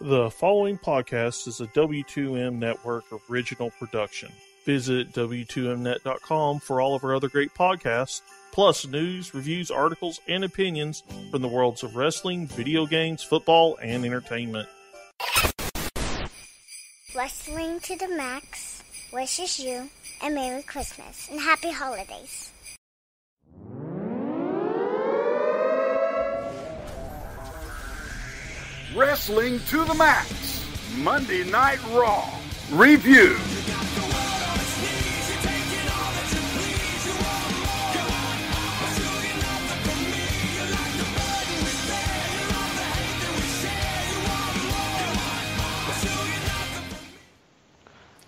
The following podcast is a W2M Network original production. Visit W2Mnet.com for all of our other great podcasts, plus news, reviews, articles, and opinions from the worlds of wrestling, video games, football, and entertainment. Wrestling to the Max wishes you a Merry Christmas and Happy Holidays. Wrestling to the Max, Monday Night Raw. Review.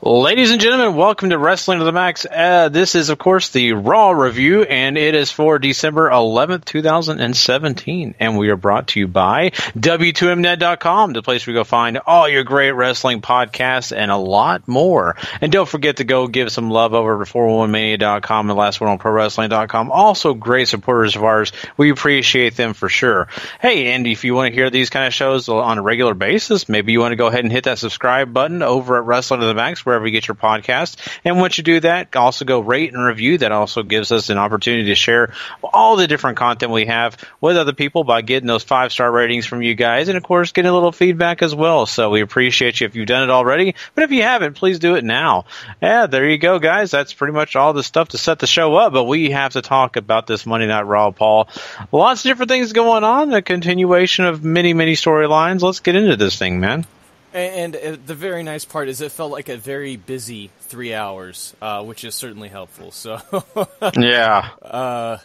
Ladies and gentlemen, welcome to Wrestling to the Max. Uh, this is, of course, the Raw review, and it is for December 11th, 2017. And we are brought to you by W2Mnet.com, the place where you go find all your great wrestling podcasts and a lot more. And don't forget to go give some love over to 411mania.com and last one on ProWrestling.com. Also, great supporters of ours. We appreciate them for sure. Hey, and if you want to hear these kind of shows on a regular basis, maybe you want to go ahead and hit that subscribe button over at Wrestling to the Max wherever you get your podcast. And once you do that, also go rate and review. That also gives us an opportunity to share all the different content we have with other people by getting those five star ratings from you guys, and of course getting a little feedback as well. So we appreciate you if you've done it already. But if you haven't, please do it now. Yeah, there you go, guys. That's pretty much all the stuff to set the show up. But we have to talk about this Monday Night Raw, Paul. Lots of different things going on. A continuation of many, many storylines. Let's get into this thing, man. And, and uh, the very nice part is it felt like a very busy three hours, uh, which is certainly helpful. So, yeah. Uh,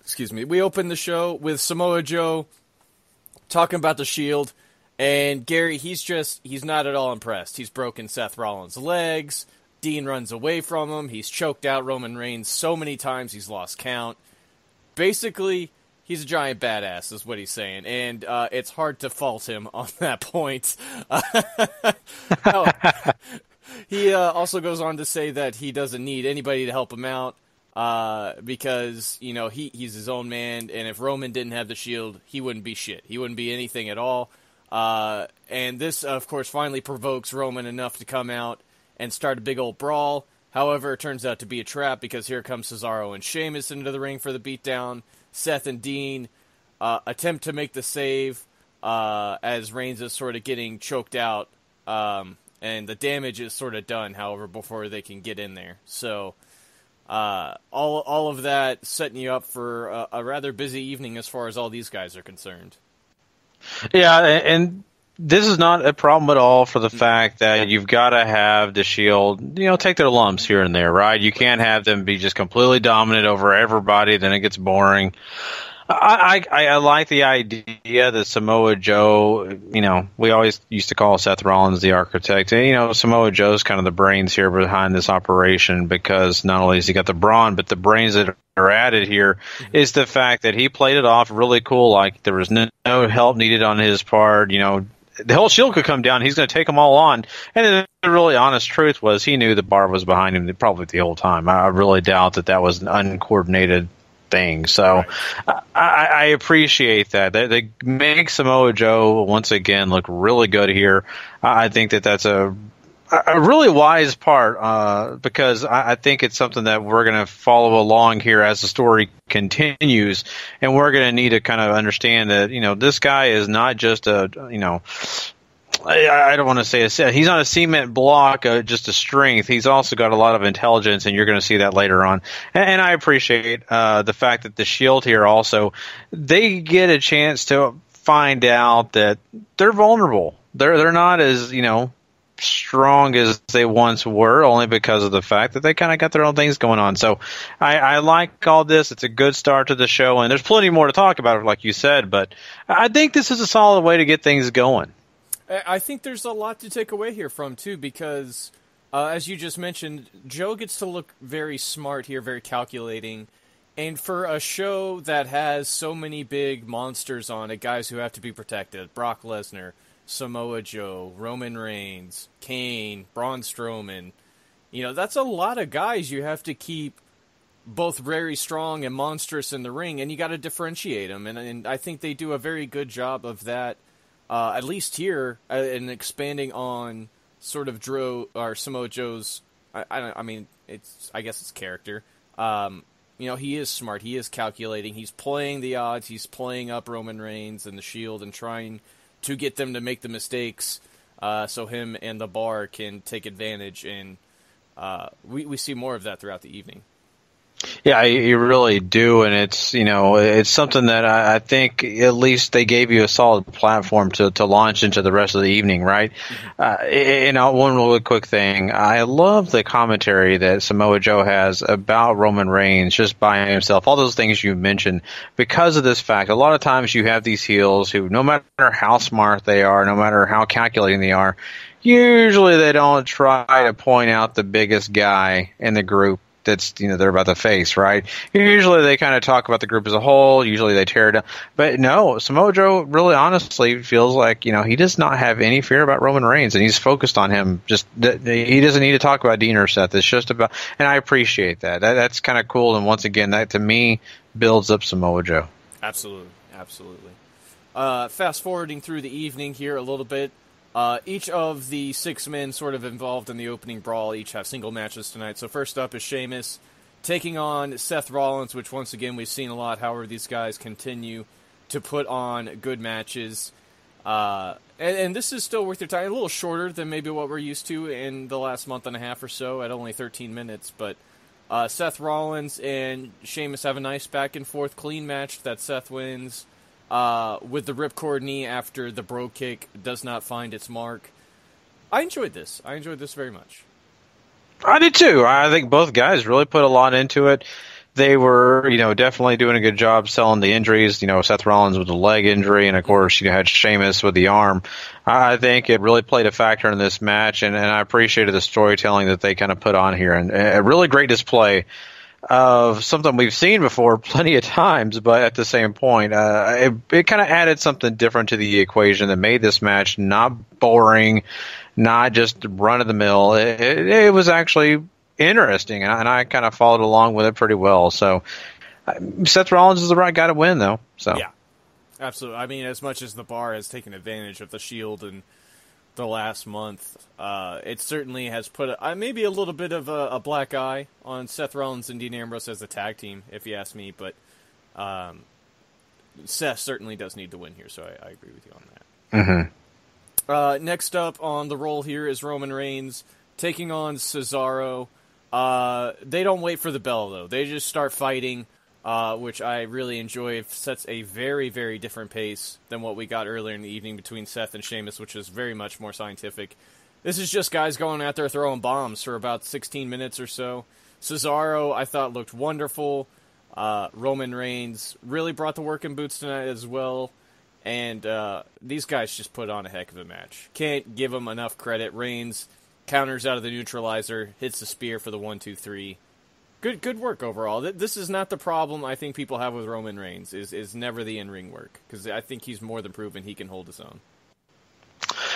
excuse me. We opened the show with Samoa Joe talking about the Shield, and Gary. He's just he's not at all impressed. He's broken Seth Rollins' legs. Dean runs away from him. He's choked out Roman Reigns so many times he's lost count. Basically, he's a giant badass, is what he's saying, and uh, it's hard to fault him on that point. he uh, also goes on to say that he doesn't need anybody to help him out uh, because you know he he's his own man, and if Roman didn't have the shield, he wouldn't be shit. He wouldn't be anything at all. Uh, and this, of course, finally provokes Roman enough to come out and start a big old brawl. However, it turns out to be a trap because here comes Cesaro and Sheamus into the ring for the beatdown. Seth and Dean uh, attempt to make the save uh, as Reigns is sort of getting choked out, um, and the damage is sort of done. However, before they can get in there, so uh, all all of that setting you up for a, a, rather busy evening as far as all these guys are concerned. Yeah, and this is not a problem at all for the fact that you've got to have the Shield, you know, take their lumps here and there, right? You can't have them be just completely dominant over everybody, then it gets boring. I, I, I like the idea that Samoa Joe, you know, we always used to call Seth Rollins the architect. And, you know, Samoa Joe's kind of the brains here behind this operation because not only has he got the brawn, but the brains that are added here mm-hmm. is the fact that he played it off really cool. Like there was no, no help needed on his part. You know, the whole shield could come down. He's going to take them all on. And the really honest truth was he knew the bar was behind him probably the whole time. I really doubt that that was an uncoordinated thing. So right. I, I, appreciate that. They, they, make Samoa Joe once again look really good here. I think that that's a a really wise part uh, because I, I, think it's something that we're going to follow along here as the story continues, and we're going to need to kind of understand that you know this guy is not just a you know I, don't want to say a he's not a cement block, uh, just a strength. He's also got a lot of intelligence, and you're going to see that later on. And, and I appreciate uh, the fact that the Shield here also they get a chance to find out that they're vulnerable. They're they're not as you know strong as they once were, only because of the fact that they kind of got their own things going on. So I, I like all this. It's a good start to the show, and there's plenty more to talk about, like you said. But I think this is a solid way to get things going. I think there's a lot to take away here from too, because uh, as you just mentioned, Joe gets to look very smart here, very calculating. And for a show that has so many big monsters on it, guys who have to be protected, Brock Lesnar, Samoa Joe, Roman Reigns, Kane, Braun Strowman, you know, that's a lot of guys you have to keep both very strong and monstrous in the ring, and you got to differentiate them. And, and I think they do a very good job of that uh, at least here, uh, and expanding on sort of Drew or Samoa Joe's. I, I, I mean, it's I guess it's character. Um, you know, he is smart. He is calculating. He's playing the odds. He's playing up Roman Reigns and the Shield and trying to get them to make the mistakes, uh, so him and the bar can take advantage. And uh, we we see more of that throughout the evening. Yeah, you really do, and it's you know it's something that I, I think at least they gave you a solid platform to, to launch into the rest of the evening, right? Mm-hmm. Uh, and one really quick thing, I love the commentary that Samoa Joe has about Roman Reigns just by himself, all those things you mentioned, because of this fact. A lot of times you have these heels who, no matter how smart they are, no matter how calculating they are, usually they don't try to point out the biggest guy in the group that's you know they're about to face, right? Usually they kind of talk about the group as a whole. Usually they tear it down, but no, Samoa Joe really honestly feels like you know he does not have any fear about Roman Reigns, and he's focused on him. Just he doesn't need to talk about Dean or Seth. It's just about, and I appreciate that. that that's kind of cool. And once again, that to me builds up Samoa Joe. Absolutely, absolutely. Uh, fast forwarding through the evening here a little bit. Uh, each of the six men sort of involved in the opening brawl each have single matches tonight. So first up is Sheamus taking on Seth Rollins, which once again we've seen a lot. However, these guys continue to put on good matches. Uh, and, and, this is still worth your time. A little shorter than maybe what we're used to in the last month and a half or so, at only 13 minutes. But uh, Seth Rollins and Sheamus have a nice back and forth clean match that Seth wins uh, with the ripcord knee after the Brogue Kick does not find its mark. I enjoyed this. I enjoyed this very much. I did too. I think both guys really put a lot into it. They were, you know, definitely doing a good job selling the injuries. You know, Seth Rollins with the leg injury, and of course, you had Sheamus with the arm. I think it really played a factor in this match, and, and I appreciated the storytelling that they kind of put on here, and a really great display of something we've seen before plenty of times, but at the same point, uh, it, it kind of added something different to the equation that made this match not boring, not just run of the mill. It, it, it, was actually interesting, and I, I kind of followed along with it pretty well. So uh, Seth Rollins is the right guy to win, though. So yeah, absolutely. I mean, as much as the bar has taken advantage of the Shield and the last month. Uh, it certainly has put a, uh, maybe a little bit of a, a, black eye on Seth Rollins and Dean Ambrose as a tag team, if you ask me. But um, Seth certainly does need to win here, so I, I agree with you on that. Mm-hmm. Uh, next up on the roll here is Roman Reigns taking on Cesaro. Uh, they don't wait for the bell though; they just start fighting uh, which I really enjoy. It sets a very, very different pace than what we got earlier in the evening between Seth and Sheamus, which is very much more scientific. This is just guys going out there throwing bombs for about 16 minutes or so. Cesaro, I thought, looked wonderful. Uh, Roman Reigns really brought the working boots tonight as well. And uh, these guys just put on a heck of a match. Can't give them enough credit. Reigns counters out of the neutralizer, hits the spear for the one, two, three good good work overall. This is not the problem I think people have with Roman Reigns is is never the in ring work because I think he's more than proven he can hold his own.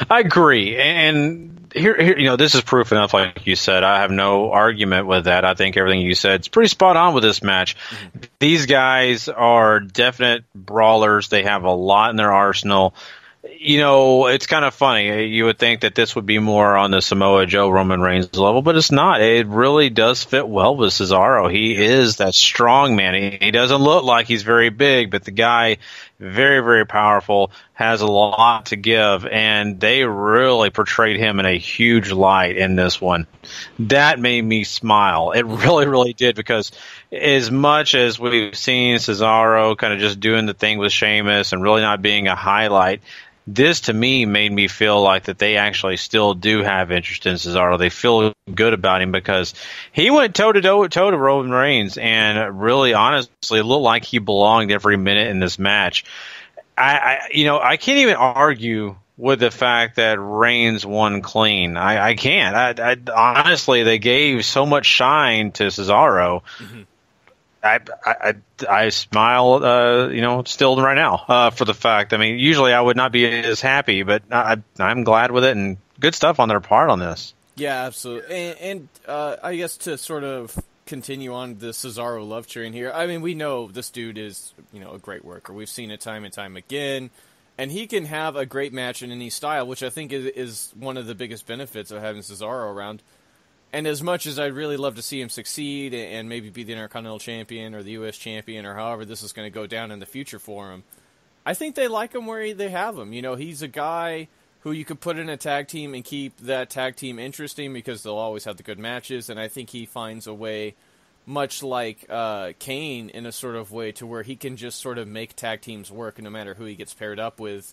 I agree, and here, here, you know, this is proof enough. Like you said, I have no argument with that. I think everything you said is pretty spot on with this match. Mm-hmm. These guys are definite brawlers. They have a lot in their arsenal you know, it's kind of funny. You would think that this would be more on the Samoa Joe Roman Reigns level, but it's not. It really does fit well with Cesaro. He is that strong man. He, he doesn't look like he's very big, but the guy, very, very powerful, has a lot to give, and they really portrayed him in a huge light in this one. That made me smile. It really, really did because as much as we've seen Cesaro kind of just doing the thing with Sheamus and really not being a highlight, this to me made me feel like that they actually still do have interest in Cesaro. They feel good about him because he went toe to toe to Roman Reigns and really honestly looked like he belonged every minute in this match. I, I you know I can't even argue with the fact that Reigns won clean. I, I can't. I, I, honestly, they gave so much shine to Cesaro. Mm-hmm. I, I, I smile, uh, you know, still right now uh, for the fact. I mean, usually I would not be as happy, but I, I'm glad with it and good stuff on their part on this. Yeah, absolutely. And, and uh, I guess to sort of continue on the Cesaro love train here, I mean, we know this dude is, you know, a great worker. We've seen it time and time again. and he can have a great match in any style, which I think is, is one of the biggest benefits of having Cesaro around. And as much as I'd really love to see him succeed and maybe be the Intercontinental Champion or the U.S. Champion or however this is going to go down in the future for him, I think they like him where they have him. You know, he's a guy who you could put in a tag team and keep that tag team interesting because they'll always have the good matches. And I think he finds a way, much like uh, Kane, in a sort of way to where he can just sort of make tag teams work no matter who he gets paired up with.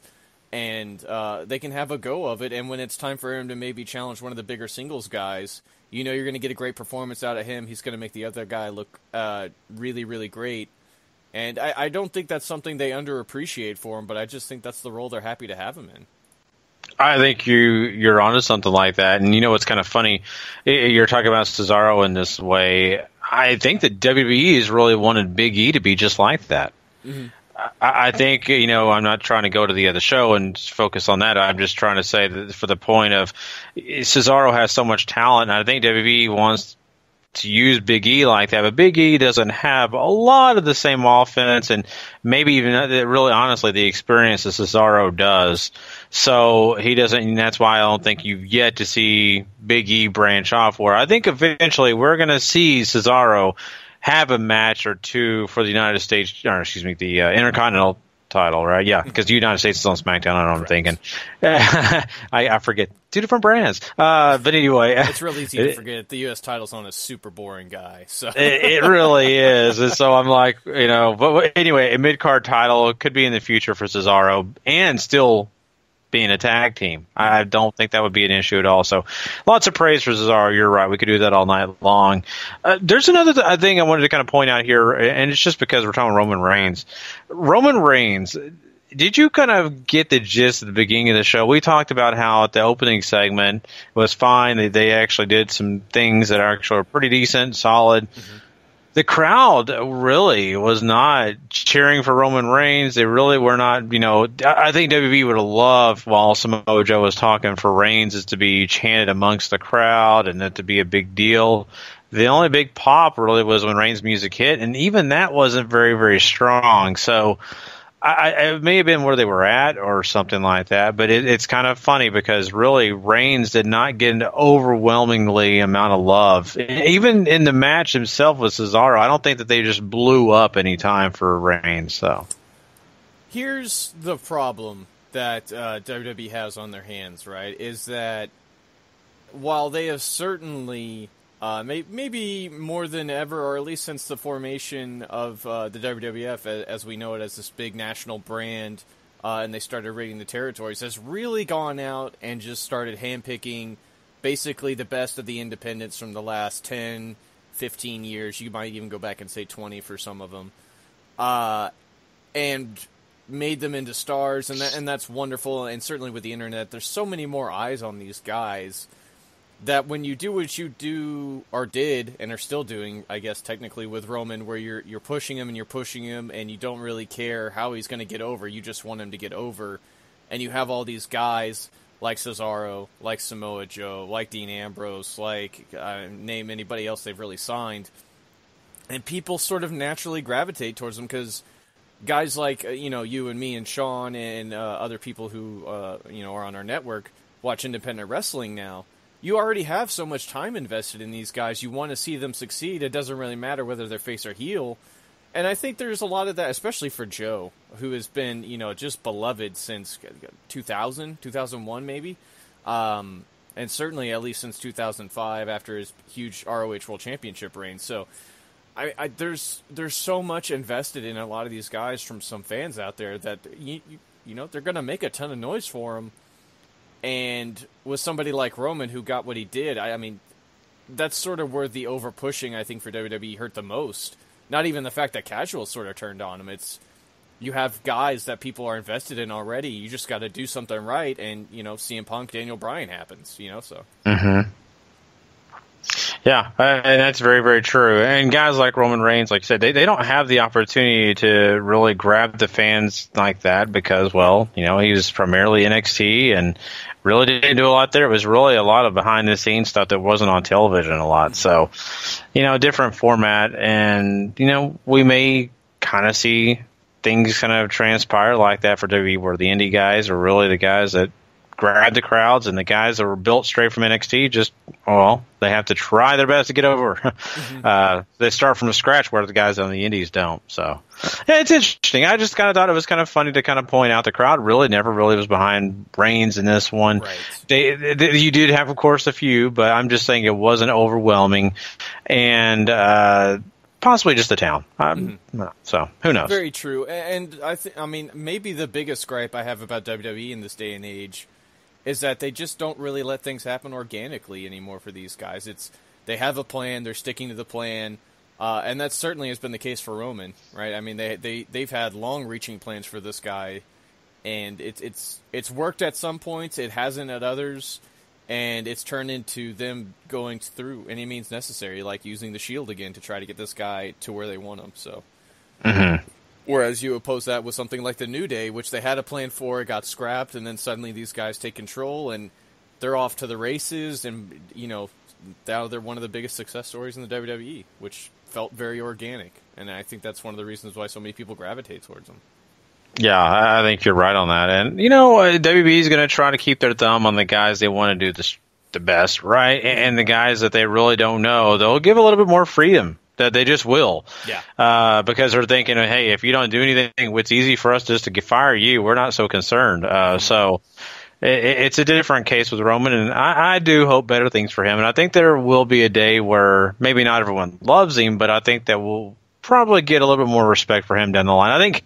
And uh, they can have a go of it. And when it's time for him to maybe challenge one of the bigger singles guys, you know you're going to get a great performance out of him. He's going to make the other guy look uh, really, really great. And I, I don't think that's something they underappreciate for him, but I just think that's the role they're happy to have him in. I think you you're onto something like that, and you know what's kind of funny. You're talking about Cesaro in this way. I think that WWE has really wanted Big E to be just like that. Mm-hmm. I, I think you know I'm not trying to go to the other show and focus on that. I'm just trying to say that for the point of Cesaro has so much talent, and I think WWE wants to use Big E like that, but Big E doesn't have a lot of the same offense and maybe even really honestly the experience that Cesaro does. So he doesn't, and that's why I don't think you've yet to see Big E branch off. Where I think eventually we're going to see Cesaro have a match or two for the United States, or excuse me, the uh, Intercontinental title, right? Yeah, because the United States is on SmackDown. I don't know what I'm thinking. I, I forget two different brands. Uh, but anyway, it's really easy to forget. The U.S. title's on a super boring guy, so it, it really is. And so I'm like, you know, but anyway, a mid card title could be in the future for Cesaro, and still being a tag team. I don't think that would be an issue at all. So, lots of praise for Cesaro. You're right. We could do that all night long. Uh, there's another th- thing I wanted to kind of point out here, and it's just because we're talking Roman Reigns. Roman Reigns. Did you kind of get the gist at the beginning of the show? We talked about how at the opening segment was fine. They, they actually did some things that are actually pretty decent, solid. Mm-hmm the crowd really was not cheering for Roman Reigns. They really were not, you know, I think WWE would have loved while Samoa Joe was talking for Reigns is to be chanted amongst the crowd and that to be a big deal. The only big pop really was when Reigns' music hit, and even that wasn't very, very strong. So, I, it may have been where they were at or something like that, but it, it's kind of funny because really Reigns did not get an overwhelmingly amount of love. Even in the match himself with Cesaro, I don't think that they just blew up any time for Reigns. So here's the problem that uh, WWE has on their hands, right? Is that while they have certainly uh, may, maybe more than ever, or at least since the formation of uh, the WWF, as, as, we know it as this big national brand, uh, and they started raiding the territories, has really gone out and just started handpicking basically the best of the independents from the last 10, 15 years. You might even go back and say 20 for some of them. Uh, and made them into stars, and, that, and that's wonderful. And certainly with the internet, there's so many more eyes on these guys that when you do what you do or did and are still doing, I guess technically with Roman, where you're you're pushing him and you're pushing him and you don't really care how he's going to get over, you just want him to get over, and you have all these guys like Cesaro, like Samoa Joe, like Dean Ambrose, like uh, name anybody else they've really signed, and people sort of naturally gravitate towards them because guys like uh, you know you and me and Sean and uh, other people who uh, you know are on our network watch independent wrestling now you already have so much time invested in these guys. You want to see them succeed. It doesn't really matter whether they're face or heel. And I think there's a lot of that, especially for Joe, who has been, you know, just beloved since 2000, 2001 maybe. Um, and certainly at least since 2005 after his huge ROH World Championship reign. So I, I, there's there's so much invested in a lot of these guys from some fans out there that you, you, you know they're going to make a ton of noise for him and with somebody like Roman who got what he did, I, I mean, that's sort of where the over pushing I think for WWE hurt the most. Not even the fact that casuals sort of turned on him. It's you have guys that people are invested in already. You just got to do something right, and you know, CM Punk, Daniel Bryan happens. You know, so. Mm-hmm. Yeah, uh, and that's very, very true. And guys like Roman Reigns, like I said, they, they don't have the opportunity to really grab the fans like that because, well, you know, he was primarily NXT and really didn't do a lot there. It was really a lot of behind the scenes stuff that wasn't on television a lot. So, you know, a different format. And, you know, we may kind of see things kind of transpire like that for WWE, where the indie guys are really the guys that grab the crowds, and the guys that were built straight from NXT just well, they have to try their best to get over. Mm-hmm. Uh, they start from scratch where the guys on the indies don't. So yeah, it's interesting. I just kind of thought it was kind of funny to kind of point out the crowd really never really was behind Reigns in this one. Right. They, they, you did have, of course, a few, but I'm just saying it wasn't overwhelming, and. Uh, possibly just the town. Um, mm-hmm. So who knows? Very true. And I think, I mean, maybe the biggest gripe I have about WWE in this day and age is that they just don't really let things happen organically anymore for these guys. It's they have a plan, they're sticking to the plan, uh, and that certainly has been the case for Roman, right? I mean, they they they've had long-reaching plans for this guy, and it's it's it's worked at some points, it hasn't at others, and it's turned into them going through any means necessary, like using the Shield again to try to get this guy to where they want him. So. Mm-hmm. Whereas you oppose that with something like the New Day, which they had a plan for, it got scrapped, and then suddenly these guys take control and they're off to the races, and you know now they're one of the biggest success stories in the WWE, which felt very organic, and I think that's one of the reasons why so many people gravitate towards them. Yeah, I think you're right on that, and you know uh, WWE is going to try to keep their thumb on the guys they want to do the the best, right, and the guys that they really don't know, they'll give a little bit more freedom that they just will. Yeah. Uh, because they're thinking, hey, if you don't do anything, it's easy for us just to fire you. We're not so concerned. Uh, mm-hmm. so it, it's a different case with Roman, and I, I do hope better things for him. And I think there will be a day where maybe not everyone loves him, but I think that we'll probably get a little bit more respect for him down the line. I think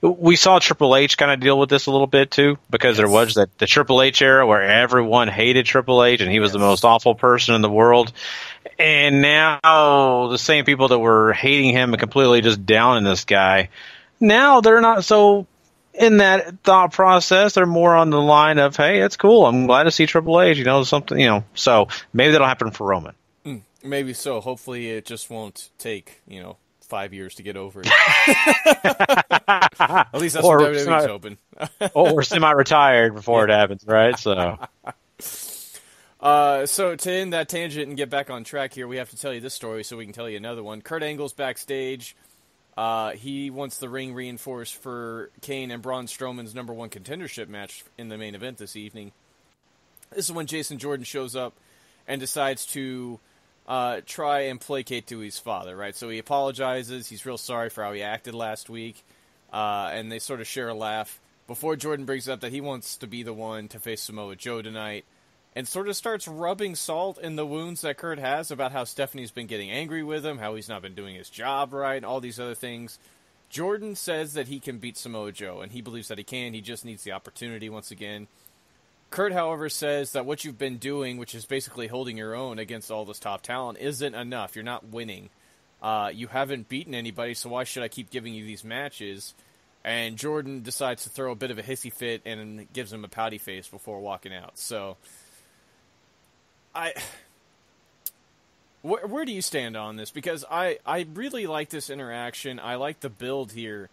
we saw Triple H kind of deal with this a little bit too, because yes. there was that the Triple H era where everyone hated Triple H and he was yes. the most awful person in the world. And now the same people that were hating him and completely just down downing this guy, now they're not so in that thought process. They're more on the line of, hey, it's cool. I'm glad to see Triple H. You know, something, you know. So maybe that'll happen for Roman. Mm, maybe so. Hopefully, it just won't take you know five years to get over it. At least that's or what WWE's semi- hoping. or we're semi-retired before it happens, right? So. Uh, so to end that tangent and get back on track here, we have to tell you this story so we can tell you another one. Kurt Angle's backstage. Uh, he wants the ring reinforced for Kane and Braun Strowman's number one contendership match in the main event this evening. This is when Jason Jordan shows up and decides to uh, try and placate to his father, right? So he apologizes. He's real sorry for how he acted last week, uh, and they sort of share a laugh before Jordan brings up that he wants to be the one to face Samoa Joe tonight, and sort of starts rubbing salt in the wounds that Kurt has about how Stephanie's been getting angry with him, how he's not been doing his job right, and all these other things. Jordan says that he can beat Samoa Joe, and he believes that he can. He just needs the opportunity once again. Kurt, however, says that what you've been doing, which is basically holding your own against all this top talent, isn't enough. You're not winning. Uh, you haven't beaten anybody, so why should I keep giving you these matches? And Jordan decides to throw a bit of a hissy fit and gives him a pouty face before walking out. So, I. Where, where do you stand on this? Because I, I really like this interaction. I like the build here.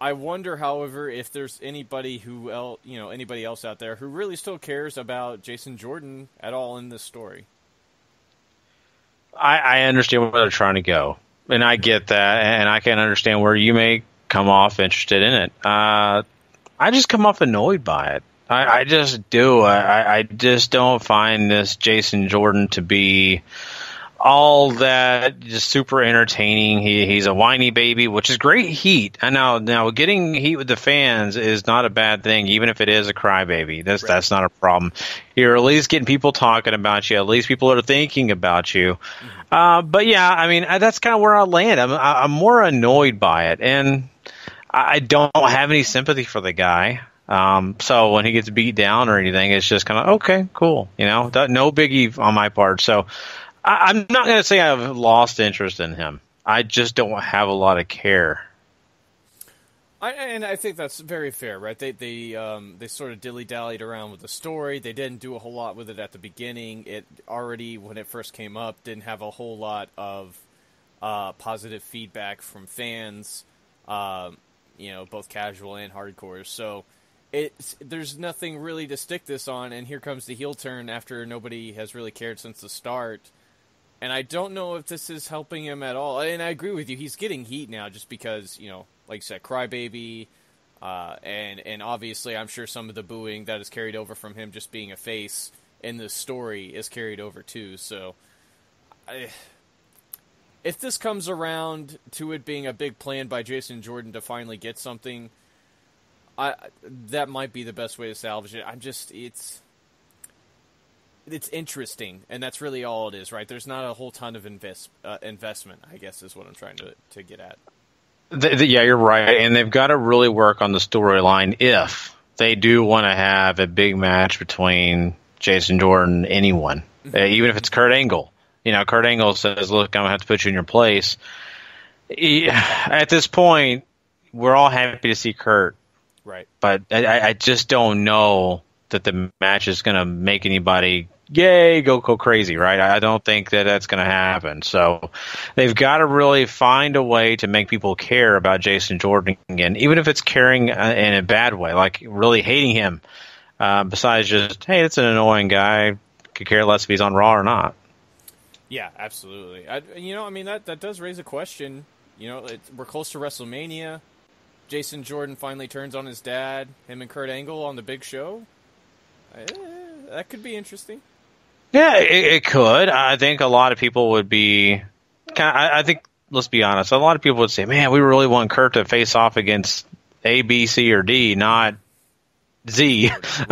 I wonder, however, if there's anybody who el- you know anybody else out there who really still cares about Jason Jordan at all in this story. I, I understand where they're trying to go, and I get that, and I can understand where you may come off interested in it. Uh, I just come off annoyed by it. I, I just do. I, I just don't find this Jason Jordan to be all that just super entertaining. He he's a whiny baby, which is great heat. And now now getting heat with the fans is not a bad thing, even if it is a crybaby. That's right. that's not a problem. You're at least getting people talking about you. At least people are thinking about you. Mm-hmm. Uh, but yeah, I mean that's kind of where I land. I'm I'm more annoyed by it, and I don't have any sympathy for the guy. Um, so when he gets beat down or anything, it's just kind of okay, cool, you know, no biggie on my part. So I, am not going to say I've lost interest in him. I just don't have a lot of care. I, and I think that's very fair, right? They they um, they sort of dilly dallied around with the story. They didn't do a whole lot with it at the beginning. It already, when it first came up, didn't have a whole lot of uh, positive feedback from fans. Um, you know, both casual and hardcore. So it's there's nothing really to stick this on. And here comes the heel turn after nobody has really cared since the start and I don't know if this is helping him at all. And I agree with you; he's getting heat now just because you know like you said, crybaby, uh, and and obviously, I'm sure some of the booing that is carried over from him just being a face in the story is carried over too. So, I, if this comes around to it being a big plan by Jason Jordan to finally get something, I that might be the best way to salvage it. I'm just it's it's interesting, and that's really all it is, right? There's not a whole ton of invest uh, investment, I guess, is what I'm trying to to get at. The, the, yeah, you're right, and they've got to really work on the storyline if they do want to have a big match between Jason Jordan, and anyone, mm-hmm. uh, even if it's Kurt Angle. You know, Kurt Angle says, "Look, I'm gonna have to put you in your place." At this point, we're all happy to see Kurt, right? But I, I just don't know that the match is going to make anybody yay, go go crazy, right? I don't think that that's going to happen. So they've got to really find a way to make people care about Jason Jordan again, even if it's caring uh, in a bad way, like really hating him. Uh, besides just, hey, it's an annoying guy. Could care less if he's on Raw or not. Yeah, absolutely. I, you know, I mean that that does raise a question. You know, it, we're close to WrestleMania. Jason Jordan finally turns on his dad. Him and Kurt Angle on the Big Show. Eh, that could be interesting. Yeah, it, it, could. I think a lot of people would be. Kind of, I, I, think let's be honest. A lot of people would say, "Man, we really want Kurt to face off against A, B, C, or D, not Z."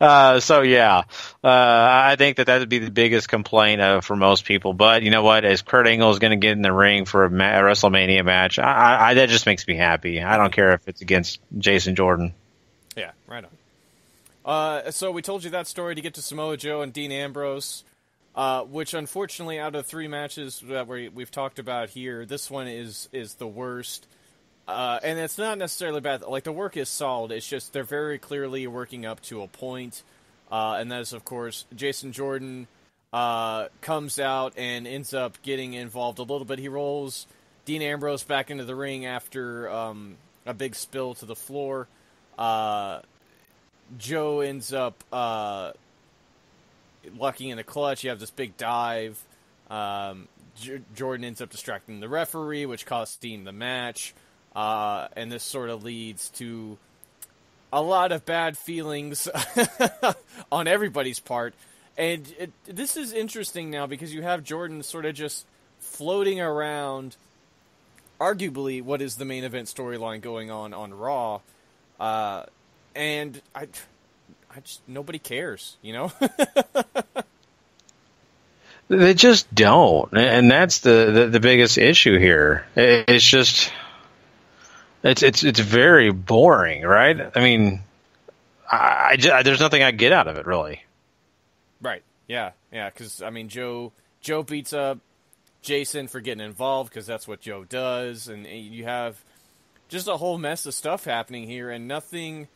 uh, so yeah, uh, I think that that would be the biggest complaint uh, for most people. But you know what? As Kurt Angle is going to get in the ring for a, ma- a WrestleMania match, I, I, that just makes me happy. I don't care if it's against Jason Jordan. Yeah, right on. Uh, so we told you that story to get to Samoa Joe and Dean Ambrose, uh, which unfortunately, out of three matches that we, we've talked about here, this one is is the worst. Uh, and it's not necessarily bad. Like the work is solid. It's just they're very clearly working up to a point, uh, and that is of course Jason Jordan uh, comes out and ends up getting involved a little bit. He rolls Dean Ambrose back into the ring after um, a big spill to the floor. Joe ends up uh, in the clutch. You have this big dive. Um, J- Jordan ends up distracting the referee, which costs Dean the match. Uh, and this sort of leads to a lot of bad feelings on everybody's part. And it, this is interesting now because you have Jordan sort of just floating around, arguably, what is the main event storyline going on on Raw. Uh, and I, I just nobody cares, you know. they just don't, and that's the, the, the biggest issue here. It's just it's it's it's very boring, right? I mean, I, I, there's nothing I get out of it really. Right. Yeah. Yeah. Because I mean, Joe Joe beats up Jason for getting involved because that's what Joe does, and you have just a whole mess of stuff happening here, and nothing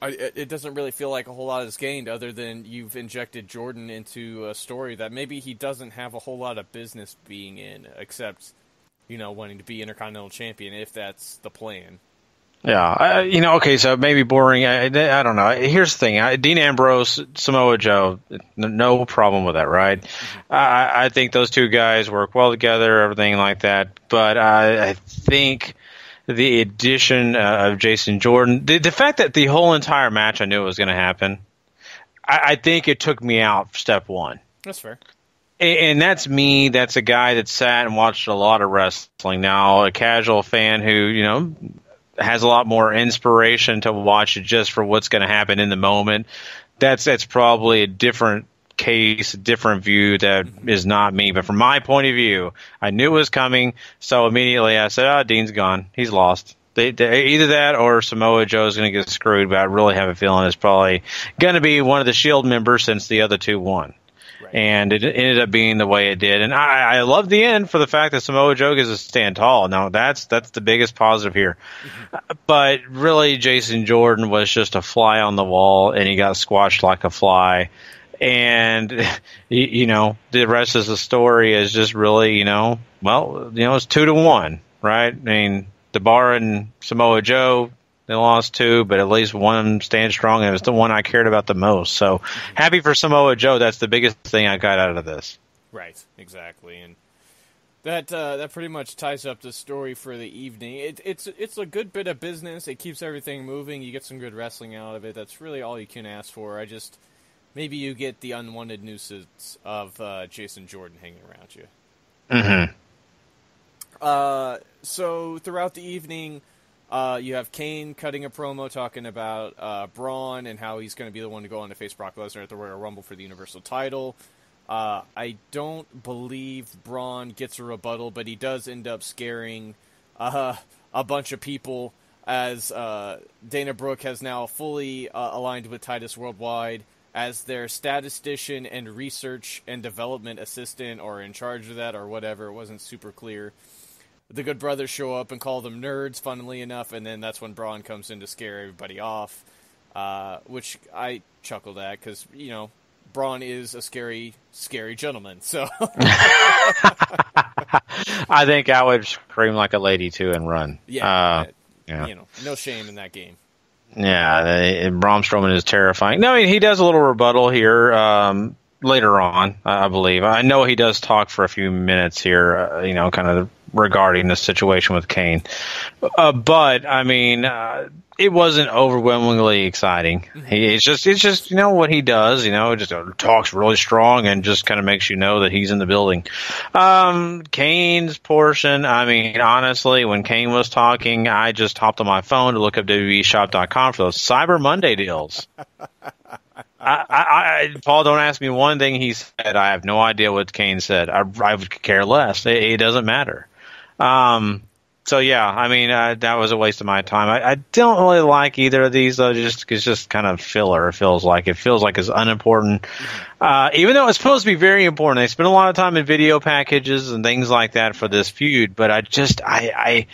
I, it doesn't really feel like a whole lot is gained other than you've injected Jordan into a story that maybe he doesn't have a whole lot of business being in, except you know wanting to be Intercontinental Champion if that's the plan. Yeah, I, you know, okay, so maybe boring. I, I don't know. Here's the thing: I, Dean Ambrose, Samoa Joe, no problem with that, right? Mm-hmm. I, I think those two guys work well together, everything like that. But I, I think the addition uh, of Jason Jordan, the, the fact that the whole entire match I knew it was going to happen, I, I, think it took me out step one. That's fair. And, and, that's me. That's a guy that sat and watched a lot of wrestling. Now, a casual fan who, you know, has a lot more inspiration to watch it just for what's going to happen in the moment. That's that's probably a different case, different view that is not me. But from my point of view, I knew it was coming, so immediately I said, "Oh, Dean's gone. He's lost." They, they, either that or Samoa Joe is going to get screwed. But I really have a feeling it's probably going to be one of the Shield members since the other two won. Right. And it ended up being the way it did, and I, I love the end for the fact that Samoa Joe gets to stand tall. Now that's that's the biggest positive here, mm-hmm. but really Jason Jordan was just a fly on the wall, and he got squashed like a fly and you know the rest of the story is just really you know well you know it's two to one right i mean the bar and samoa joe they lost two but at least one stands strong and it was the one i cared about the most so happy for samoa joe that's the biggest thing i got out of this right exactly and that uh, that pretty much ties up the story for the evening. It, it's it's a good bit of business. It keeps everything moving. You get some good wrestling out of it. That's really all you can ask for. I just maybe you get the unwanted nuisance of uh, Jason Jordan hanging around you. Mm-hmm. Uh, so throughout the evening, uh, you have Kane cutting a promo talking about uh, Braun and how he's going to be the one to go on to face Brock Lesnar at the Royal Rumble for the Universal title. Uh, I don't believe Braun gets a rebuttal, but he does end up scaring uh, a bunch of people as uh, Dana Brooke has now fully uh, aligned with Titus Worldwide as their statistician and research and development assistant or in charge of that or whatever. It wasn't super clear. The Good Brothers show up and call them nerds, funnily enough, and then that's when Braun comes in to scare everybody off, uh, which I chuckled at because, you know, Braun is a scary, scary gentleman. So I think I would scream like a lady too and run. yeah, Uh, yeah. you know, no shame in that game. Yeah, they, Braun Strowman is terrifying. No, I mean, he does a little rebuttal here um, later on, I believe. I know he does talk for a few minutes here, uh, you know, kind of regarding the situation with Kane. Uh, but I mean, uh, it wasn't overwhelmingly exciting. He, it's just, it's just, you know, what he does. You know, just uh, talks really strong and just kind of makes you know that he's in the building. Um, Kane's portion. I mean, honestly, when Kane was talking, I just hopped on my phone to look up WWEshop.com for those Cyber Monday deals. I, I, I, Paul, don't ask me one thing he said. I have no idea what Kane said. I, I would care less. It, it doesn't matter. Um, so yeah, I mean, uh, that was a waste of my time. I, I don't really like either of these though. Just it's just kind of filler. It feels like it feels like it's unimportant, uh, even though it's supposed to be very important. They spend a lot of time in video packages and things like that for this feud. But I just I I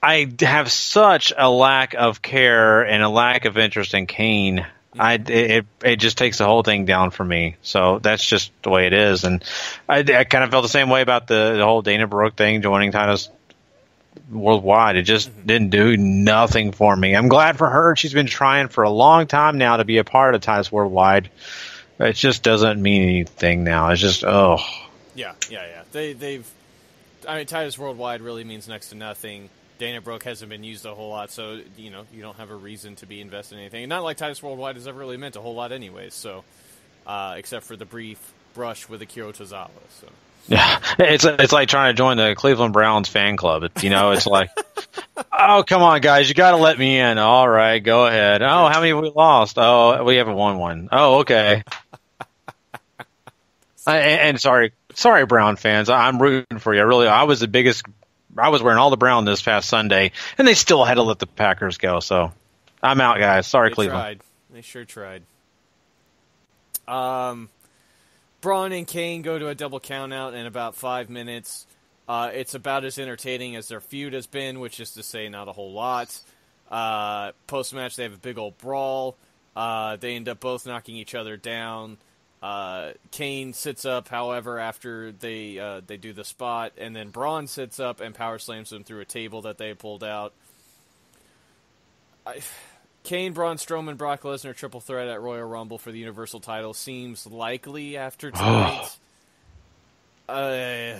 I have such a lack of care and a lack of interest in Kane. I it it just takes the whole thing down for me. So that's just the way it is, and I, I kind of felt the same way about the, the whole Dana Brooke thing joining Titus Worldwide. It just didn't do nothing for me. I'm glad for her. She's been trying for a long time now to be a part of Titus Worldwide. It just doesn't mean anything now. It's just oh Yeah, yeah, yeah. They they've. I mean, Titus Worldwide really means next to nothing. Dana Brooke hasn't been used a whole lot, so you know you don't have a reason to be invested in anything. And not like Titus Worldwide has ever really meant a whole lot, anyways. So, uh, except for the brief brush with Akira Tozawa. So, Yeah, it's it's like trying to join the Cleveland Browns fan club. It, you know, it's like, oh come on, guys, you got to let me in. All right, go ahead. Oh, how many have we lost? Oh, we haven't won one. Oh, okay. I, and, and sorry, sorry, Brown fans. I'm rooting for you. I really, I was the biggest. I was wearing all the brown this past Sunday, and they still had to let the Packers go. So I'm out, guys. Sorry, they Cleveland. tried. They sure tried. Um, Braun and Kane go to a double countout in about five minutes. Uh, it's about as entertaining as their feud has been, which is to say, not a whole lot. Uh, Post match, they have a big old brawl. Uh, they end up both knocking each other down. Uh, Kane sits up, however, after they uh, they do the spot, and then Braun sits up and power slams him through a table that they pulled out. I, Kane, Braun Strowman, Brock Lesnar triple threat at Royal Rumble for the Universal title seems likely after tonight. uh,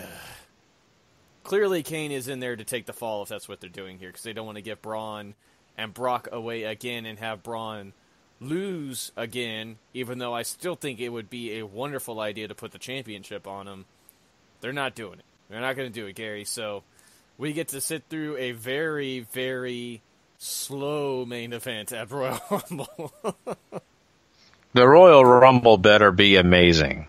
clearly, Kane is in there to take the fall if that's what they're doing here because they don't want to get Braun and Brock away again and have Braun lose again. Even though I still think it would be a wonderful idea to put the championship on him, they're not doing it. They're not going to do it, Gary. So we get to sit through a very, very slow main event at Royal Rumble. The Royal Rumble better be amazing.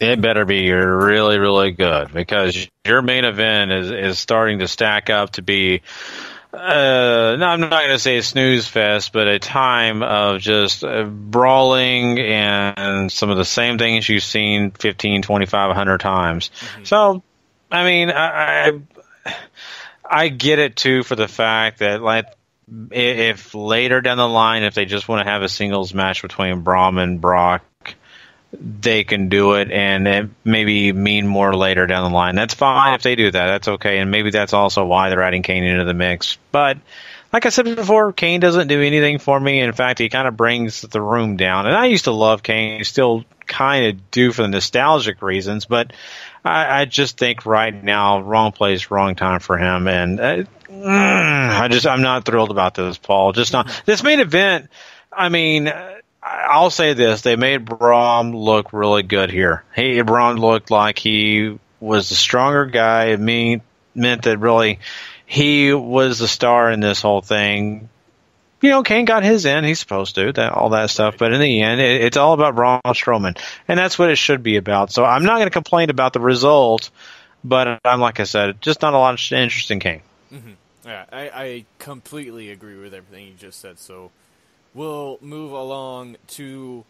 It better be really, really good because your main event is, is starting to stack up to be, uh, no, I'm not going to say a snooze fest, but a time of just uh, brawling and some of the same things you've seen 15, 25, 100 times. So, I mean, I, I, I get it too for the fact that like if later down the line, if they just want to have a singles match between Braun and Brock, they can do it and it maybe mean more later down the line. That's fine if they do that. That's okay. And maybe that's also why they're adding Kane into the mix. But like I said before, Kane doesn't do anything for me. In fact, he kind of brings the room down. And I used to love Kane, still kind of do for the nostalgic reasons, but I, I just think right now, wrong place, wrong time for him. And uh, mm, I just, I'm not thrilled about this, Paul. Just not this main event. I mean, I'll say this: they made Braun look really good here. He Braun looked like he was the stronger guy. It mean, meant that really he was the star in this whole thing. You know, Kane got his end. He's supposed to, that, all that stuff. But in the end, it, it's all about Braun Strowman. And that's what it should be about. So I'm not going to complain about the result, but I'm, like I said, just not a lot of interest in Kane. Mm-hmm. Yeah, I, I completely agree with everything you just said. So we'll move along to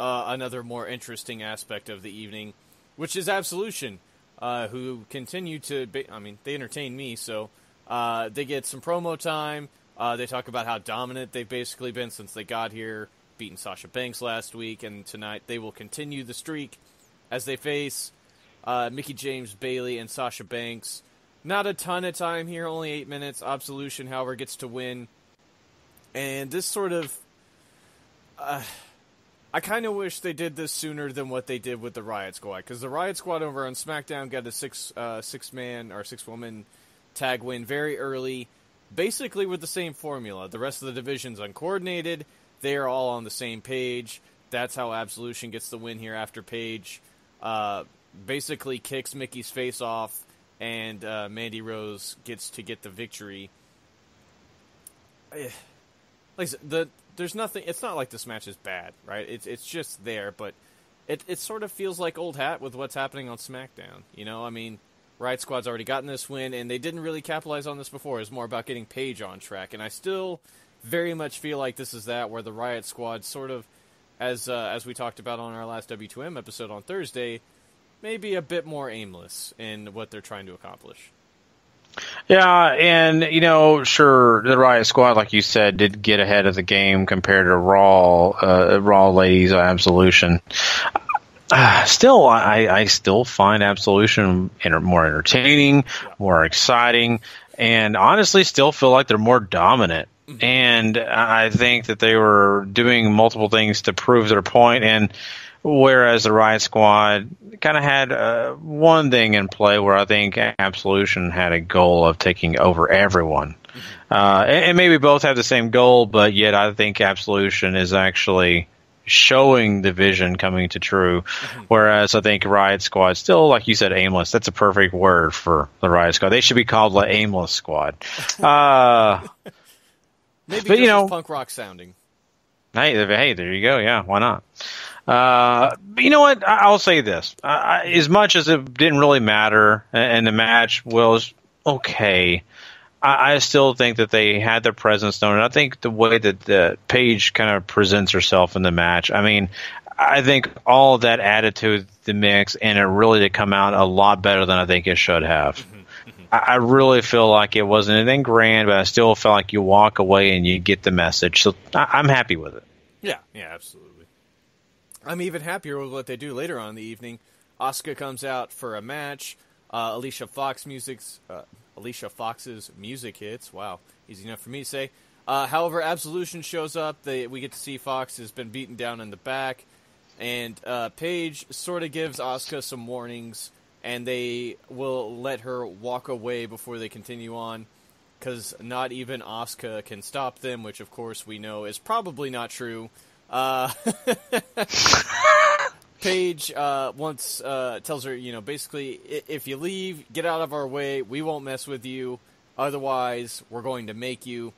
uh, another more interesting aspect of the evening, which is Absolution, uh, who continue to, I mean, they entertain me, so uh, they get some promo time. Uh, they talk about how dominant they've basically been since they got here, beating Sasha Banks last week, and tonight they will continue the streak as they face uh, Mickie James, Bayley, and Sasha Banks. Not a ton of time here, only eight minutes. Absolution, however, gets to win. And this sort of. Uh, I kind of wish they did this sooner than what they did with the Riot Squad, because the Riot Squad over on SmackDown got a six uh, six man or six woman tag win very early, basically with the same formula. The rest of the division's uncoordinated. They are all on the same page. That's how Absolution gets the win here after Paige uh, basically kicks Mickie's face off, and uh, Mandy Rose gets to get the victory. Eh, like the there's nothing. It's not like this match is bad, right? It's it's just there, but it it sort of feels like old hat with what's happening on SmackDown. You know, I mean, Riot Squad's already gotten this win, and they didn't really capitalize on this before. It's more about getting Paige on track, and I still very much feel like this is that where the Riot Squad sort of, as uh, as we talked about on our last W2M episode on Thursday, maybe a bit more aimless in what they're trying to accomplish. Yeah, and you know, sure, the Riot Squad, like you said, did get ahead of the game compared to Raw, uh, Raw Ladies Absolution. Uh, still, I, I still find Absolution more entertaining, more exciting, and honestly, still feel like they're more dominant. Mm-hmm. And I think that they were doing multiple things to prove their point, and whereas the Riot Squad kind of had uh, one thing in play where I think Absolution had a goal of taking over everyone. Mm-hmm. Uh, and, and maybe both have the same goal, but yet I think Absolution is actually showing the vision coming to true. Mm-hmm. Whereas I think Riot Squad still, like you said, aimless. That's a perfect word for the Riot Squad. They should be called the Aimless Squad. Uh, Maybe but, you know, punk rock sounding. Hey, hey, there you go. Yeah, why not? Uh, but you know what? I'll say this: uh, as much as it didn't really matter, and the match was okay, I, I still think that they had their presence known. And I think the way that the Paige kind of presents herself in the match, I mean, I think all of that added to the mix, and it really did come out a lot better than I think it should have. Mm-hmm, mm-hmm. I really feel like it wasn't anything grand, but I still felt like you walk away and you get the message. So I, am happy with it. Yeah, yeah, absolutely. I'm even happier with what they do later on in the evening. Asuka comes out for a match. Uh, Alicia Fox music's uh, Alicia Fox's music hits. Wow, easy enough for me to say. Uh, however, Absolution shows up. They, we get to see Fox has been beaten down in the back, and uh, Paige sort of gives Asuka some warnings, and they will let her walk away before they continue on, because not even Asuka can stop them, which of course we know is probably not true. Uh, Paige uh, once uh, tells her, you know, basically, if you leave, get out of our way. We won't mess with you. Otherwise, we're going to make you.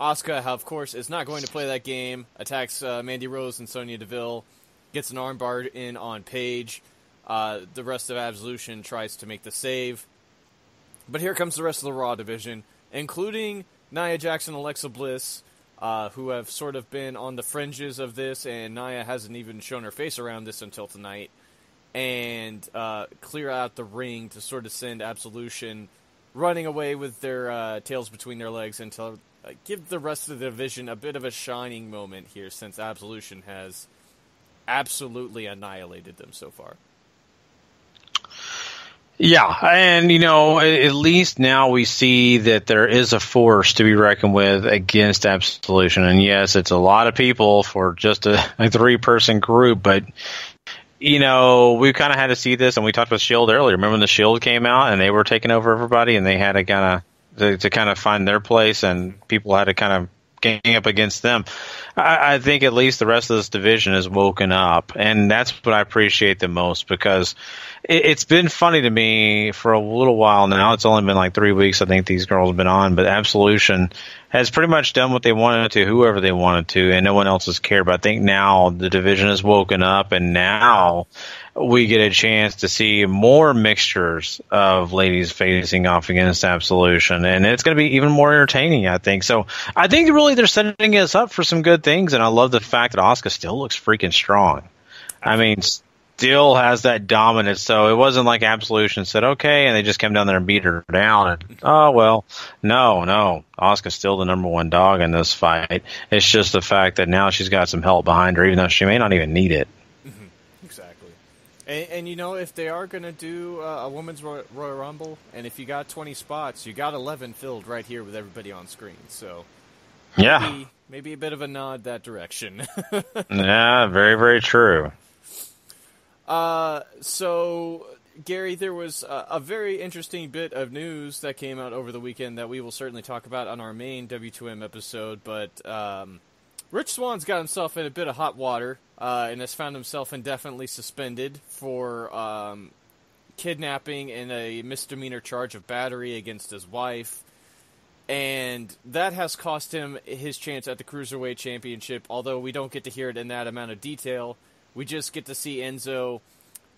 Asuka, of course, is not going to play that game. Attacks uh, Mandy Rose and Sonya Deville. Gets an armbar in on Paige. Uh, the rest of Absolution tries to make the save. But here comes the rest of the Raw division, including Nia Jackson, Alexa Bliss, uh, who have sort of been on the fringes of this, and Nia hasn't even shown her face around this until tonight, and uh, clear out the ring to sort of send Absolution running away with their uh, tails between their legs and to uh, give the rest of the division a bit of a shining moment here, since Absolution has absolutely annihilated them so far. Yeah, and you know, at least now we see that there is a force to be reckoned with against Absolution. And yes, it's a lot of people for just a, a three person group, but you know, we kind of had to see this, and we talked with Shield earlier. Remember when the Shield came out and they were taking over everybody, and they had to kind of to, to kind of find their place, and people had to kind of up against them. I, I think at least the rest of this division has woken up, and that's what I appreciate the most because it, it's been funny to me for a little while now. It's only been like three weeks, I think these girls have been on, but Absolution has pretty much done what they wanted to, whoever they wanted to, and no one else has cared. But I think now the division has woken up, and now we get a chance to see more mixtures of ladies facing off against Absolution, and it's going to be even more entertaining, I think. So I think really they're setting us up for some good things, and I love the fact that Asuka still looks freaking strong. I mean, still has that dominance. So it wasn't like Absolution said, okay, and they just came down there and beat her down. And, oh, well, no, no. Asuka's still the number one dog in this fight. It's just the fact that now she's got some help behind her, even though she may not even need it. And, and you know, if they are going to do uh, a women's Royal, Royal Rumble, and if you got 20 spots, you got 11 filled right here with everybody on screen. So Yeah. maybe, maybe a bit of a nod that direction. Yeah, very, very true. Uh, so Gary, there was a, a very interesting bit of news that came out over the weekend that we will certainly talk about on our main W2M episode. But um, Rich Swann's got himself in a bit of hot water uh, and has found himself indefinitely suspended for um, kidnapping and a misdemeanor charge of battery against his wife. And that has cost him his chance at the Cruiserweight Championship, although we don't get to hear it in that amount of detail. We just get to see Enzo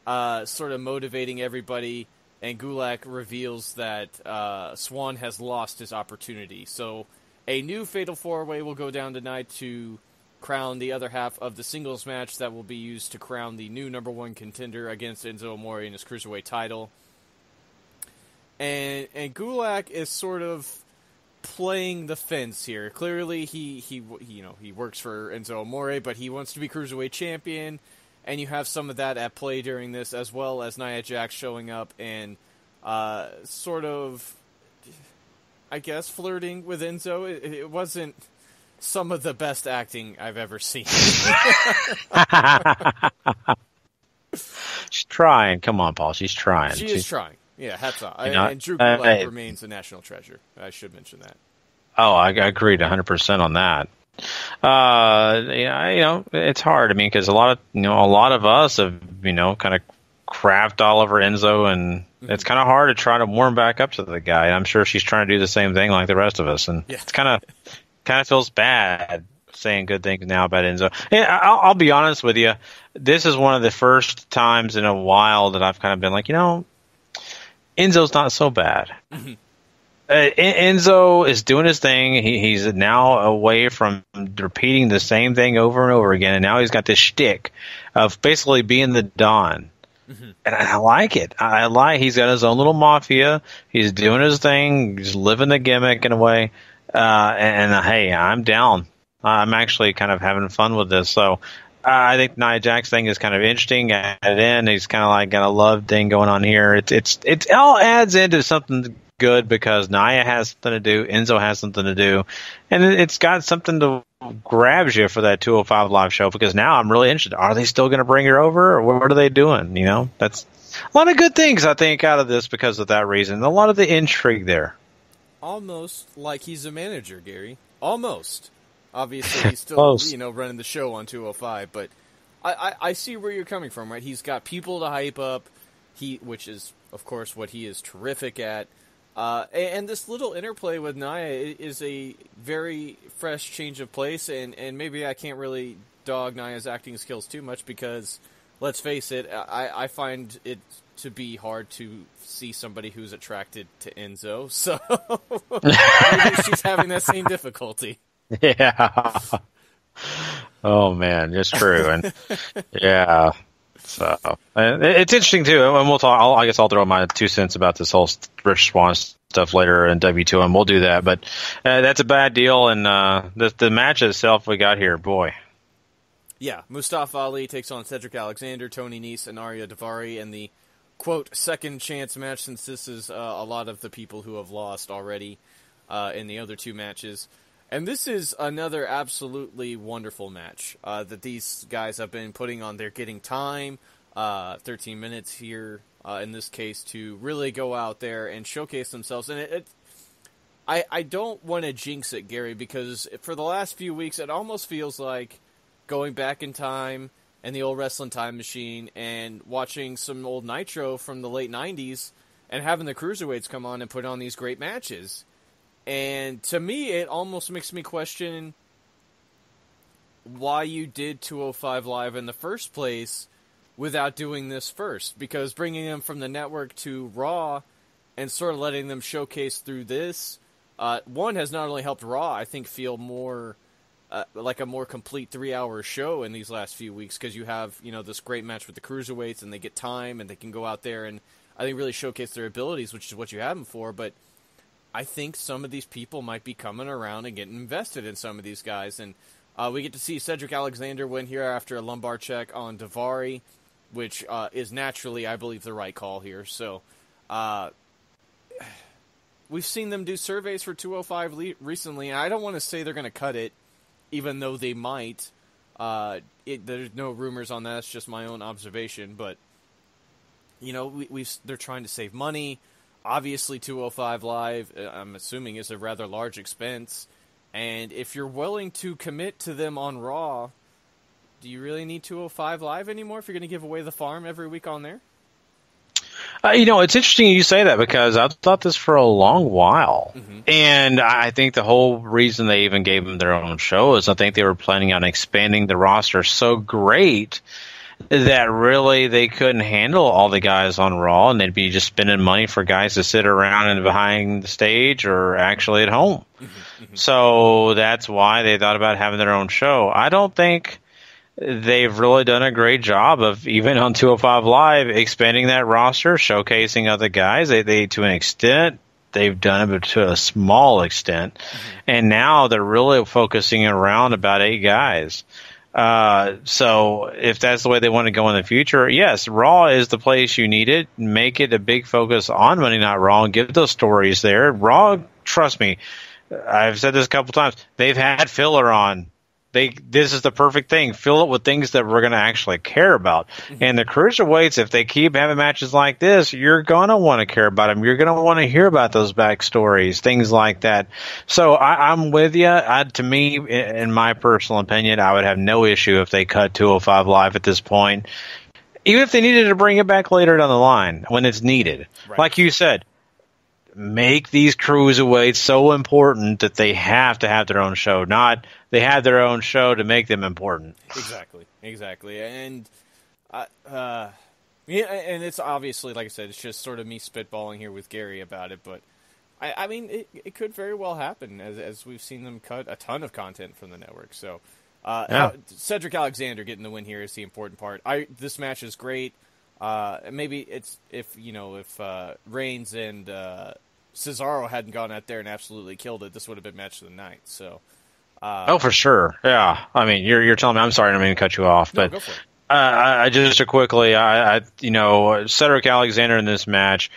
uh, sort of motivating everybody, and Gulak reveals that uh, Swann has lost his opportunity. So a new Fatal Four Way will go down tonight to crown the other half of the singles match that will be used to crown the new number one contender against Enzo Amore in his cruiserweight title. And and Gulak is sort of playing the fence here. Clearly, he he you know he works for Enzo Amore, but he wants to be cruiserweight champion, and you have some of that at play during this, as well as Nia Jax showing up and uh, sort of, I guess, flirting with Enzo. It, it wasn't some of the best acting I've ever seen. She's trying. Come on, Paul. She's trying. she She's- is trying. Yeah, hats off. You know, and Drew Gulak uh, remains a national treasure. I should mention that. Oh, I, I agreed 100% on that. Uh, yeah, you know, it's hard. I mean, because a lot of, you know, a lot of us have, you know, kind of craft all over Enzo, and it's kind of hard to try to warm back up to the guy. I'm sure she's trying to do the same thing like the rest of us, and Yeah. it's kind of, kind of feels bad saying good things now about Enzo. I'll, I'll be honest with you. This is one of the first times in a while that I've kind of been like, you know, Enzo's not so bad. Uh, Enzo is doing his thing. He, he's now away from repeating the same thing over and over again, and now he's got this shtick of basically being the Don. And I, I like it. I, I like. He's got his own little mafia. He's doing his thing. He's living the gimmick in a way. Uh, and, and hey, I'm down. I'm actually kind of having fun with this. So uh, I think Nia Jax thing is kind of interesting. It in. He's kind of like got a love thing going on here. It's it's it all adds into something good because Nia has something to do, Enzo has something to do, and it- it's got something to grabs you for that 205 live show because now I'm really interested. Are they still going to bring her over, or what are they doing? You know, that's a lot of good things I think out of this because of that reason. A lot of the intrigue there. Almost like he's a manager, Gary. Almost. Obviously, he's still you know running the show on 205, but I, I I see where you're coming from, right? He's got people to hype up. He, which is of course what he is terrific at. Uh, and, and this little interplay with Nia is a very fresh change of place, and, and maybe I can't really dog Nia's acting skills too much because, let's face it, I, I find it to be hard to see somebody who's attracted to Enzo, so maybe she's having that same difficulty. Yeah. Oh man, it's true, and yeah. So and it's interesting too, and we'll talk. I'll, I guess I'll throw my two cents about this whole Rich Swann stuff later in W two, and we'll do that. But uh, that's a bad deal, and uh, the the match itself we got here, boy. Yeah, Mustafa Ali takes on Cedric Alexander, Tony Nese, and Ariya Daivari, and the quote second chance match since this is uh, a lot of the people who have lost already uh, in the other two matches. And this is another absolutely wonderful match uh, that these guys have been putting on. They're getting time, uh, 13 minutes here uh, in this case, to really go out there and showcase themselves. And it, it I, I don't want to jinx it, Gary, because for the last few weeks, it almost feels like going back in time and the old wrestling time machine and watching some old Nitro from the late 90s and having the cruiserweights come on and put on these great matches. And to me, it almost makes me question why you did 205 Live in the first place without doing this first. Because bringing them from the network to Raw and sort of letting them showcase through this, uh, one has not only helped Raw, I think, feel more. Like a more complete three-hour show in these last few weeks because you have you know this great match with the cruiserweights and they get time and they can go out there and I think really showcase their abilities, which is what you have them for. But I think some of these people might be coming around and getting invested in some of these guys. And uh, we get to see Cedric Alexander win here after a lumbar check on Daivari, which uh, is naturally, I believe, the right call here. So uh, we've seen them do surveys for 205 le- recently. I don't want to say they're going to cut it, even though they might. Uh, it, there's no rumors on that. It's just my own observation. But you know, we, we they're trying to save money obviously 205 live uh, i'm assuming is a rather large expense and if you're willing to commit to them on raw do you really need 205 live anymore if you're going to give away the farm every week on there uh, you know, it's interesting you say that because I've thought this for a long while. Mm-hmm. And I think the whole reason they even gave them their own show is I think they were planning on expanding the roster so great that really they couldn't handle all the guys on Raw, and they'd be just spending money for guys to sit around and behind the stage or actually at home. Mm-hmm, mm-hmm. So that's why they thought about having their own show. I don't think they've really done a great job of even on 205 Live expanding that roster, showcasing other guys. They, they to an extent they've done it, but to a small extent, mm-hmm. and now they're really focusing around about eight guys. Uh, so if that's the way they want to go in the future, yes, Raw is the place you need it. Make it a big focus on Monday Night Raw and give those stories there. Raw, trust me, I've said this a couple times. They've had filler on they this is the perfect thing. Fill it with things that we're going to actually care about. Mm-hmm. And the cruiserweights, if they keep having matches like this, you're going to want to care about them. You're going to want to hear about those backstories, things like that. So I, am with you. I, to me, in my personal opinion, I would have no issue if they cut 205 live at this point. Even if they needed to bring it back later down the line when it's needed. Right. Like you said, make these cruiserweights so important that they have to have their own show, not they have their own show to make them important. Exactly, exactly, and uh, uh, yeah, and it's obviously like I said, it's just sort of me spitballing here with Gary about it, but I, I mean, it, it could very well happen as as we've seen them cut a ton of content from the network. So, uh, yeah. Cedric Alexander getting the win here is the important part. I this match is great. Uh, maybe it's if you know if uh, Reigns and uh, Cesaro hadn't gone out there and absolutely killed it, this would have been match of the night. So. Uh, oh, for sure. Yeah. I mean, you're you're telling me. I'm sorry, I didn't mean to cut you off, no, but uh, I, just quickly, I, I, you know, Cedric Alexander in this match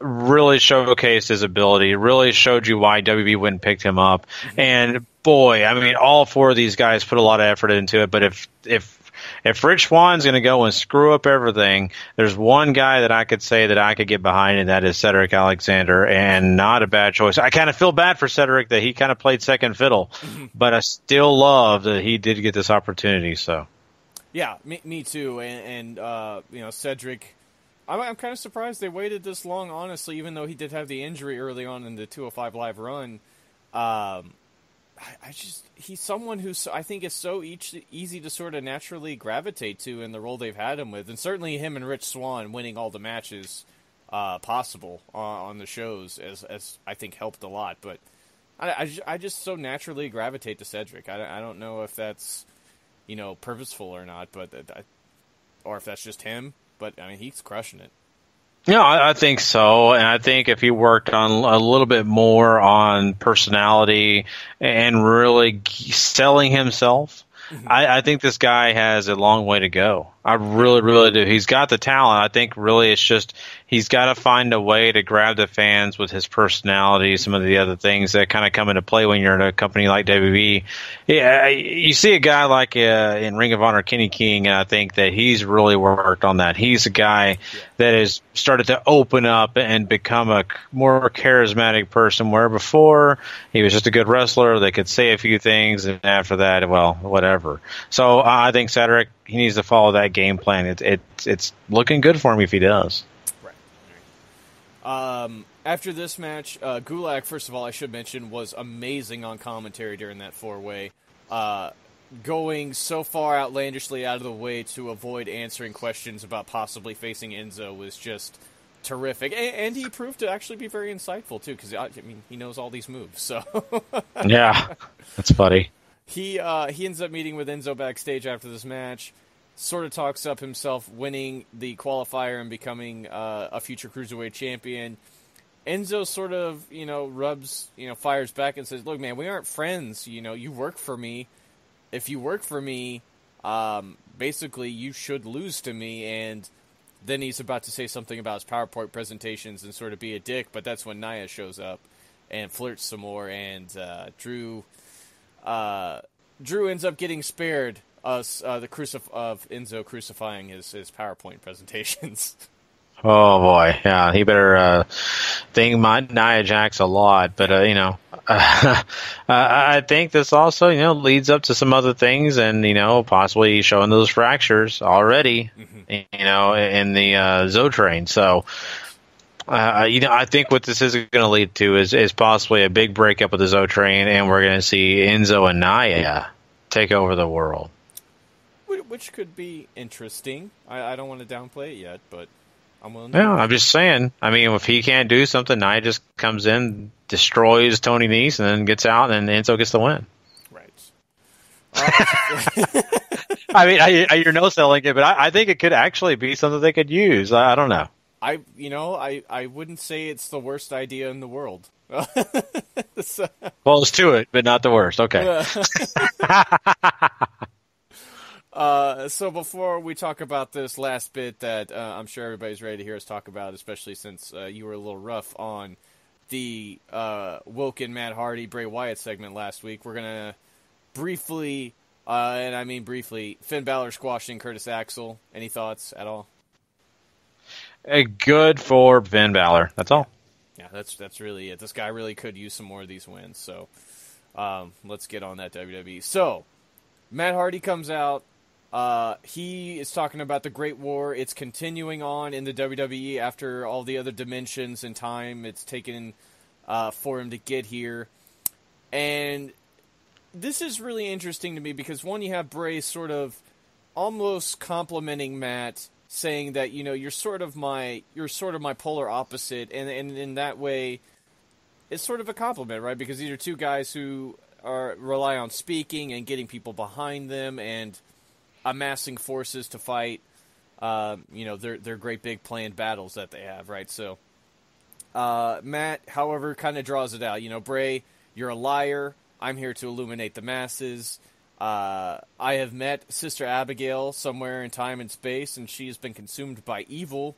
really showcased his ability. Really showed you why WB wouldn't pick him up. Mm-hmm. And boy, I mean, all four of these guys put a lot of effort into it. But if if if Rich Swann's going to go and screw up everything, there's one guy that I could say that I could get behind, and that is Cedric Alexander, and not a bad choice. I kind of feel bad for Cedric that he kind of played second fiddle, mm-hmm. but I still love that he did get this opportunity. So, yeah, me, me too, and, and uh, you know Cedric. I'm, I'm kind of surprised they waited this long, honestly, even though he did have the injury early on in the 205 live run. Um, I, I just he's someone who's I think is so each, easy to sort of naturally gravitate to in the role they've had him with, and certainly him and Rich Swann winning all the matches uh, possible uh, on the shows as as I think helped a lot. But I, I, I just so naturally gravitate to Cedric. I, I don't know if that's you know purposeful or not, but I, or if that's just him. But I mean, he's crushing it. Yeah, I, I think so, and I think if he worked on a little bit more on personality and really selling himself, mm-hmm. I, I think this guy has a long way to go. I really, really do. He's got the talent. I think really it's just he's got to find a way to grab the fans with his personality, some of the other things that kind of come into play when you're in a company like WWE. Yeah, you see a guy like uh, in Ring of Honor, Kenny King, and I think that he's really worked on that. He's a guy that has started to open up and become a more charismatic person, where before he was just a good wrestler. They could say a few things, and after that, well, whatever. So I think Cedric he needs to follow that game plan. It's it's it's looking good for him if he does. Um, after this match, uh, Gulak, first of all, I should mention, was amazing on commentary during that four way. Uh, going so far outlandishly out of the way to avoid answering questions about possibly facing Enzo was just terrific. And, and he proved to actually be very insightful, too, because, I mean, he knows all these moves. So, yeah, that's funny. He, uh, he ends up meeting with Enzo backstage after this match sort of talks up himself winning the qualifier and becoming uh, a future cruiserweight champion. Enzo sort of, you know, rubs, you know, fires back and says, "Look, man, we aren't friends. You know, you work for me. If you work for me, um, basically, you should lose to me." And then he's about to say something about his PowerPoint presentations and sort of be a dick, but that's when Nia shows up and flirts some more, and uh, Drew, uh, Drew ends up getting spared us uh, the crucif- of Enzo crucifying his his PowerPoint presentations. Oh boy, yeah, he better uh, think my Nia Jax a lot, but uh, you know, uh, I think this also you know leads up to some other things, and you know possibly showing those fractures already, mm-hmm. you know, in the uh, Zo train. So. Uh, you know, I think what this is going to lead to is, is possibly a big breakup with the Zo train, and we're going to see Enzo and Nia take over the world which could be interesting. I, I don't want to downplay it yet, but I'm willing. To yeah, I'm just saying. I mean, if he can't do something, Nia just comes in, destroys Tony Nese, and then gets out, and Enzo gets the win. Right. I mean, I, I, you're no selling it, but I, I, think it could actually be something they could use. I, I, don't know. I, you know, I, I wouldn't say it's the worst idea in the world. so. Close to it, but not the worst. Okay. Uh, so before we talk about this last bit that uh, I'm sure everybody's ready to hear us talk about, especially since uh, you were a little rough on the uh, Woken Matt Hardy Bray Wyatt segment last week, we're gonna briefly, uh, and I mean briefly, Finn Balor squashing Curtis Axel. Any thoughts at all? A good for Finn Balor. That's all. Yeah, that's that's really it. This guy really could use some more of these wins. So um, let's get on that WWE. So Matt Hardy comes out uh, he is talking about the Great War. It's continuing on in the WWE after all the other dimensions and time it's taken uh, for him to get here. And this is really interesting to me because one, you have Bray sort of almost complimenting Matt, saying that you know you're sort of my you're sort of my polar opposite, and and in that way, it's sort of a compliment, right? Because these are two guys who are rely on speaking and getting people behind them and amassing forces to fight, uh, you know, their their great big planned battles that they have, right? So, uh, Matt, however, kind of draws it out. You know, Bray, you're a liar. I'm here to illuminate the masses. Uh, I have met Sister Abigail somewhere in time and space, and she has been consumed by evil.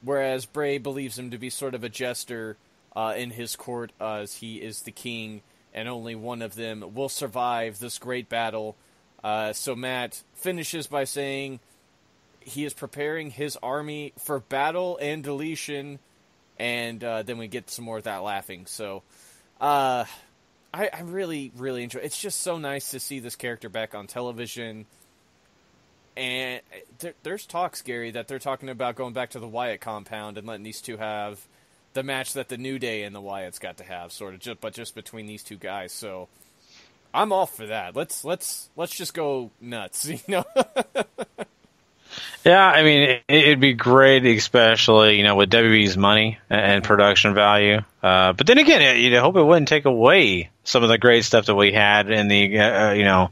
Whereas Bray believes him to be sort of a jester uh, in his court, as he is the king, and only one of them will survive this great battle uh, so Matt finishes by saying he is preparing his army for battle and deletion, and uh, then we get some more of that laughing. So uh, I, I, really, really enjoy. It's just so nice to see this character back on television. And there, there's talks, Gary, that they're talking about going back to the Wyatt compound and letting these two have the match that the New Day and the Wyatts got to have, sort of, just, but just between these two guys. So I'm all for that. Let's let's let's just go nuts, you know. yeah, I mean, it, would be great, especially you know with WB's money and production value. Uh, but then again, you hope it wouldn't take away some of the great stuff that we had in the uh, you know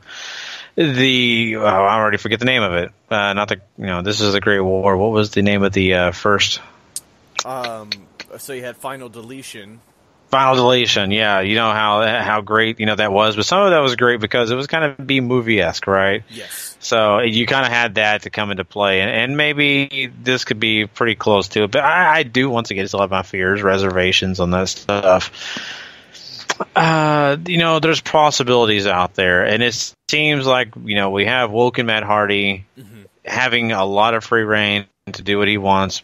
the oh, I already forget the name of it. Uh, not the you know this is a great war. What was the name of the uh, first? Um, so you had Final Deletion. Final Deletion, yeah, you know how how great you know that was, but some of that was great because it was kind of B movie esque, right? Yes. So you kind of had that to come into play, and, and maybe this could be pretty close to it. But I, I do once again still have my fears, reservations on that stuff. Uh, you know, there's possibilities out there, and it seems like you know we have Woken Matt Hardy having a lot of free reign to do what he wants.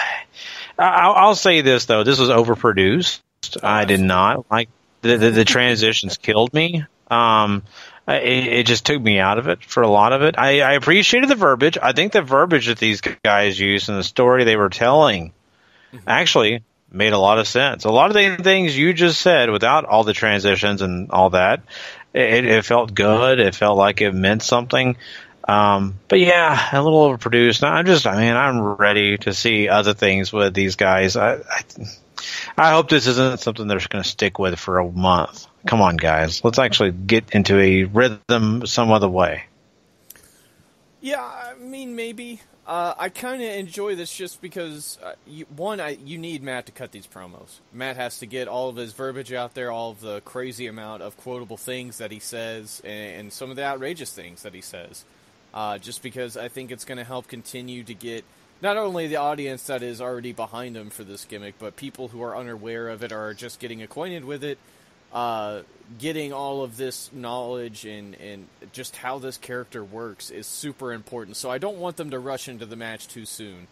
I'll, I'll say this though: this was overproduced. I did not like the the, the transitions. Killed me. Um, it, it just took me out of it for a lot of it. I, I appreciated the verbiage. I think the verbiage that these guys used and the story they were telling actually made a lot of sense. A lot of the things you just said without all the transitions and all that, it, it felt good. It felt like it meant something. Um, but yeah, a little overproduced. I'm just, I mean, I'm ready to see other things with these guys. I, I, I hope this isn't something they're going to stick with for a month. Come on, guys. Let's actually get into a rhythm some other way. Yeah, I mean maybe. Uh, I kind of enjoy this just because uh, you, one, I, you need Matt to cut these promos. Matt has to get all of his verbiage out there, all of the crazy amount of quotable things that he says, and, and some of the outrageous things that he says. Uh, just because I think it's going to help continue to get not only the audience that is already behind him for this gimmick, but people who are unaware of it or are just getting acquainted with it, uh, getting all of this knowledge and, and just how this character works is super important. So I don't want them to rush into the match too soon.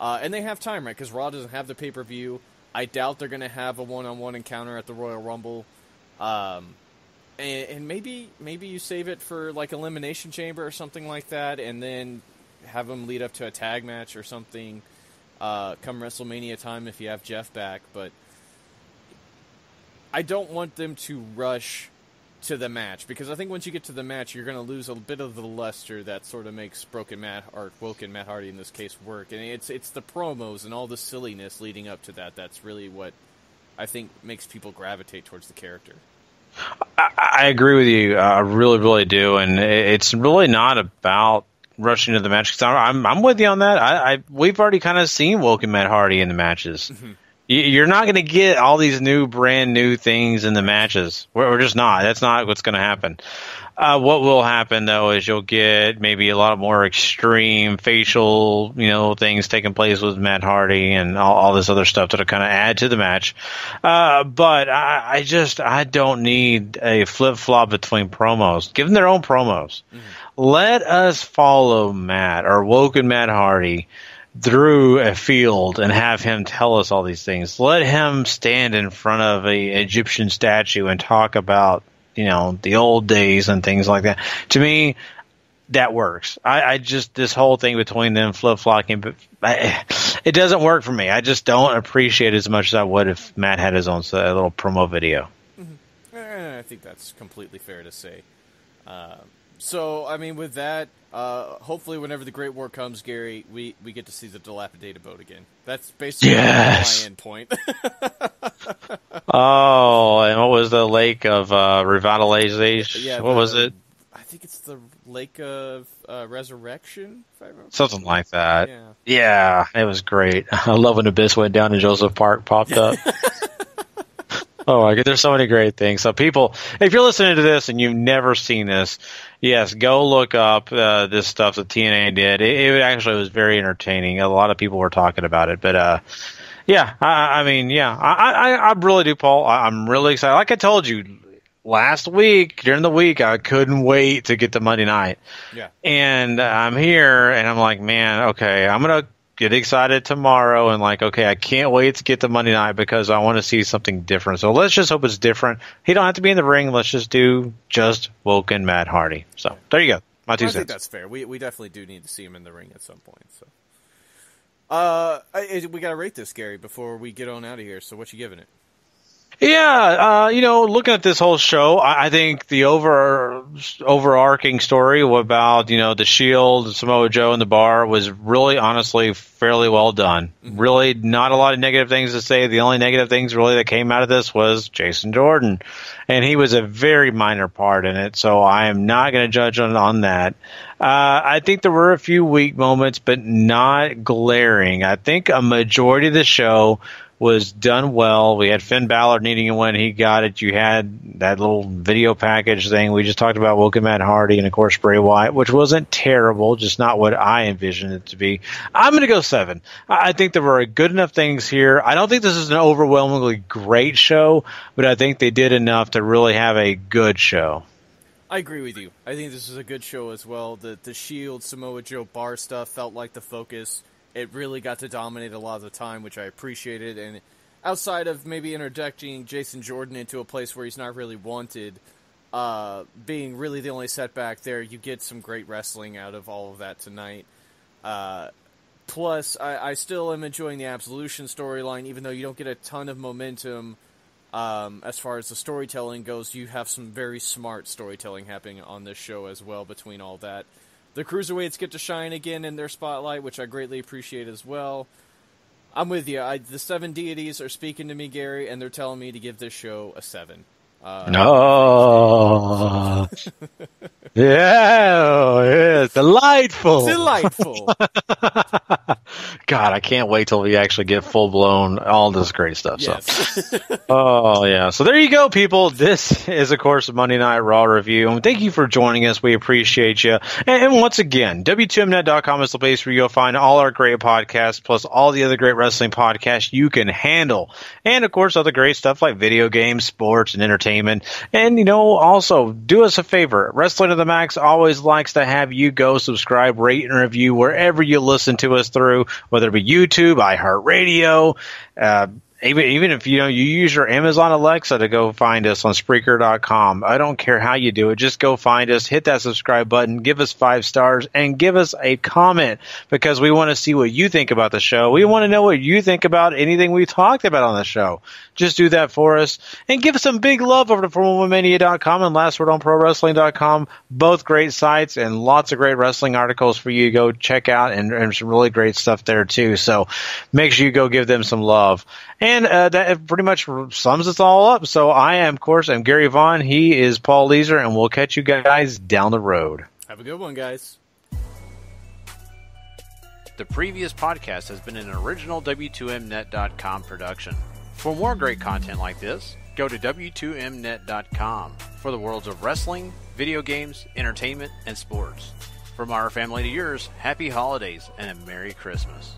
Uh, and they have time, right? Because Raw doesn't have the pay per view. I doubt they're going to have a one on one encounter at the Royal Rumble. Um, and, and maybe maybe you save it for like Elimination Chamber or something like that, and then have them lead up to a tag match or something. Uh, come WrestleMania time if you have Jeff back, but I don't want them to rush to the match because I think once you get to the match, you're going to lose a bit of the luster that sort of makes Broken Matt or Woken Matt Hardy in this case work, and it's it's the promos and all the silliness leading up to that that's really what I think makes people gravitate towards the character. I, I agree with you. I really, really do, and it's really not about rushing to the match because I'm I'm with you on that. I, I we've already kind of seen Woken Matt Hardy in the matches. Mm-hmm. You're not going to get all these new, brand new things in the matches. We're, we're just not. That's not what's going to happen. Uh, what will happen though is you'll get maybe a lot more extreme facial, you know, things taking place with Matt Hardy and all, all this other stuff that'll kind of add to the match. Uh, but I, I just I don't need a flip flop between promos. Give them their own promos. Let us follow Matt or Woken Matt Hardy through a field and have him tell us all these things. Let him stand in front of a Egyptian statue and talk about you know the old days and things like that. To me, that works. I, I just this whole thing between them flip flopping, but it doesn't work for me. I just don't appreciate it as much as I would if Matt had his own uh, little promo video. Eh, I think that's completely fair to say. Uh, so, I mean, with that, uh, hopefully, whenever the Great War comes, Gary, we, we get to see the dilapidated boat again. That's basically Yes. my end point. Oh, and what was the lake of uh, revitalization? yeah, what the- was it? I think it's the Lake of uh, Resurrection. If I remember. Something like that. Yeah. Yeah, it was great. I love when Abyss went down and Joseph Park popped up. oh my god, there's so many great things. So people, if you're listening to this and you've never seen this, yes, go look up uh, this stuff that TNA did. It, it actually was very entertaining. A lot of people were talking about it, but uh, yeah, I, I mean, yeah, I, I, I really do, Paul. I, I'm really excited. Like I told you last week during the week, I couldn't wait to get to Monday night Yeah. and I'm here and I'm like, man, okay, I'm gonna get excited tomorrow and like, okay, I can't wait to get to Monday night because I want to see something different. So let's just hope it's different. He don't have to be in the ring. Let's just do just Woken Matt Hardy. So there you go. My two I think that's fair. We we definitely do need to see him in the ring at some point. So, uh, I, we gotta rate this, Gary, before we get on out of here. So, what you giving it? Yeah, uh, you know, looking at this whole show, I, I think the over overarching story about you know the Shield, Samoa Joe, and the Bar was really, honestly, fairly well done. Really, not a lot of negative things to say. The only negative things really that came out of this was Jason Jordan, and he was a very minor part in it. So I am not going to judge on on that. Uh, I think there were a few weak moments, but not glaring. I think a majority of the show was done well. We had Finn Balor needing a win. He got it. You had that little video package thing. We just talked about Welcome Matt Hardy and, of course, Bray Wyatt, which wasn't terrible, just not what I envisioned it to be. I'm going to go seven. I think there were good enough things here. I don't think this is an overwhelmingly great show, but I think they did enough to really have a good show. I agree with you. I think this is a good show as well. The the Shield Samoa Joe bar stuff felt like the focus it really got to dominate a lot of the time, which I appreciated. And outside of maybe interjecting Jason Jordan into a place where he's not really wanted, uh, being really the only setback there, you get some great wrestling out of all of that tonight. Uh, plus, I, I, still am enjoying the Absolution storyline, even though you don't get a ton of momentum. Um, as far as the storytelling goes, you have some very smart storytelling happening on this show as well between all that. The cruiserweights get to shine again in their spotlight, which I greatly appreciate as well. I'm with you. I, the seven deities are speaking to me, Gary, and they're telling me to give this show a seven. Uh, no. yeah, yeah, delightful. Delightful. God, I can't wait till we actually get full blown all this great stuff. Yes. So, oh yeah. So there you go, people. This is of course Monday Night Raw review, and thank you for joining us. We appreciate you. And, and once again, w2mnet.com is the place where you'll find all our great podcasts, plus all the other great wrestling podcasts you can handle, and of course other great stuff like video games, sports, and entertainment entertainment. And, you know, also do us a favor. Wrestling to the Max always likes to have you go subscribe, rate, and review wherever you listen to us through, whether it be YouTube, iHeartRadio, uh, even even if you know you use your Amazon Alexa to go find us on Spreaker.com, I don't care how you do it. Just go find us, hit that subscribe button, give us five stars, and give us a comment because we want to see what you think about the show. We want to know what you think about anything we talked about on the show. Just do that for us and give us some big love over to FormalMania.com and LastWordOnProWrestling.com. Both great sites and lots of great wrestling articles for you to go check out and, and some really great stuff there too. So make sure you go give them some love. And uh, that pretty much sums us all up. So I am, of course, I'm Gary Vaughan. He is Paul Leazar, and we'll catch you guys down the road. Have a good one, guys. The previous podcast has been an original W2Mnet.com production. For more great content like this, go to W2Mnet.com for the worlds of wrestling, video games, entertainment, and sports. From our family to yours, happy holidays and a Merry Christmas.